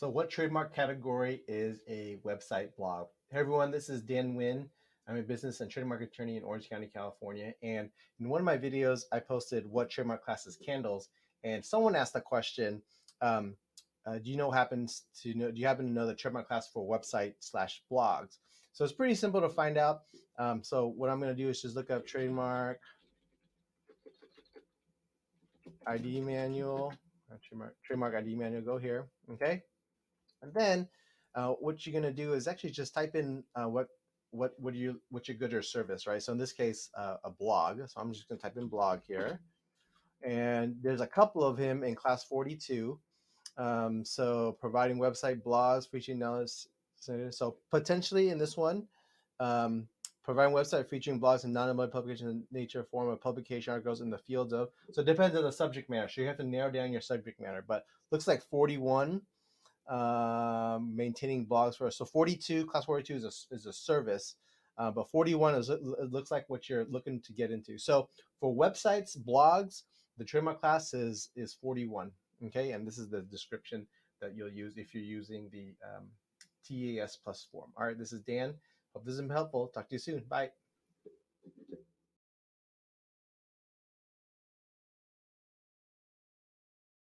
So, what trademark category is a website blog? Hey everyone, this is Dan Nguyen. I'm a business and trademark attorney in Orange County, California. And in one of my videos, I posted what trademark class is candles. And someone asked the question, um, uh, do you know happens to know, do you happen to know the trademark class for website slash blogs? So it's pretty simple to find out. Um, so what I'm going to do is just look up trademark ID manual, uh, trademark, trademark ID manual, go here, okay? And then uh, what you're going to do is actually just type in uh, what what what you what's your good or service, right? So in this case, uh, a blog. So I'm just going to type in blog here, and there's a couple of him in class 42. Um, so providing website blogs, featuring knowledge. So potentially in this one, um, providing website featuring blogs and non-embedded publication in nature form of publication articles in the fields of. So it depends on the subject matter. So you have to narrow down your subject matter. But looks like 41 um, maintaining blogs for us. So 42, class 42 is a, is a service, uh, but 41 is it looks like what you're looking to get into. So for websites, blogs, the trademark class is is 41. Okay, and this is the description that you'll use if you're using the um, TEAS plus form. All right, this is Dan. Hope this has been helpful. Talk to you soon. Bye.